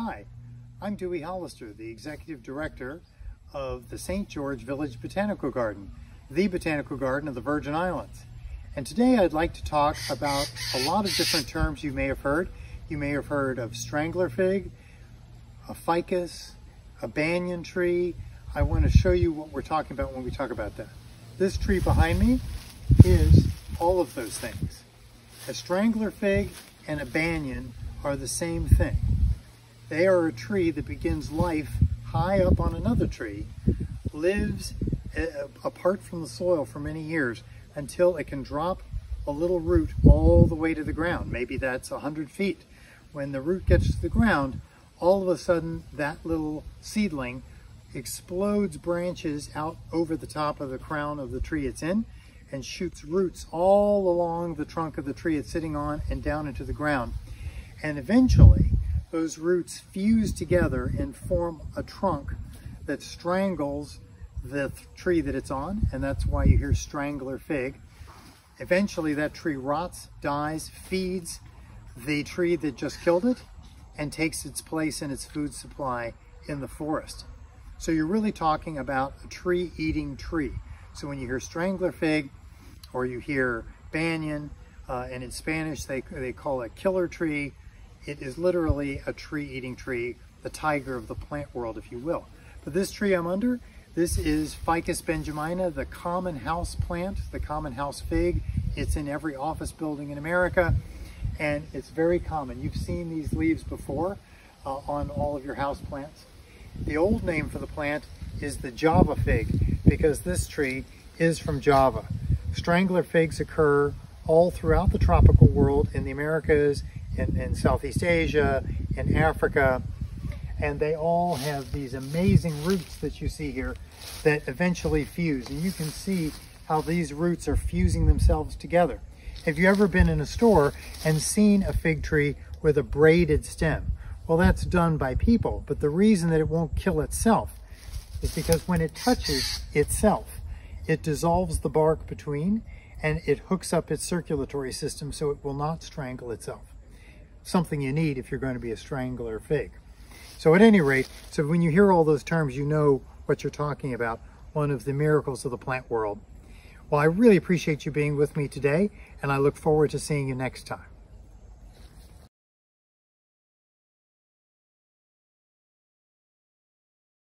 Hi, I'm Dewey Hollister, the Executive Director of the St. George Village Botanical Garden, the botanical garden of the Virgin Islands. And today I'd like to talk about a lot of different terms you may have heard. You may have heard of strangler fig, a ficus, a banyan tree. I want to show you what we're talking about when we talk about that. This tree behind me is all of those things. A strangler fig and a banyan are the same thing. They are a tree that begins life high up on another tree, lives eh, eh, apart from the soil for many years until it can drop a little root all the way to the ground. Maybe that's 100 feet. When the root gets to the ground, all of a sudden that little seedling explodes branches out over the top of the crown of the tree it's in and shoots roots all along the trunk of the tree it's sitting on and down into the ground. And eventually, those roots fuse together and form a trunk that strangles the tree that it's on, and that's why you hear strangler fig. Eventually that tree rots, dies, feeds the tree that just killed it, and takes its place in its food supply in the forest. So you're really talking about a tree-eating tree. So when you hear strangler fig, or you hear banyan, uh, and in Spanish they, they call it killer tree, it is literally a tree-eating tree, the tiger of the plant world, if you will. But this tree I'm under, this is Ficus benjamina, the common house plant, the common house fig. It's in every office building in America, and it's very common. You've seen these leaves before uh, on all of your house plants. The old name for the plant is the Java fig, because this tree is from Java. Strangler figs occur all throughout the tropical world in the Americas in, in Southeast Asia, in Africa, and they all have these amazing roots that you see here that eventually fuse. And you can see how these roots are fusing themselves together. Have you ever been in a store and seen a fig tree with a braided stem? Well, that's done by people, but the reason that it won't kill itself is because when it touches itself, it dissolves the bark between and it hooks up its circulatory system so it will not strangle itself something you need if you're going to be a strangler fig. So at any rate, so when you hear all those terms, you know what you're talking about, one of the miracles of the plant world. Well, I really appreciate you being with me today, and I look forward to seeing you next time.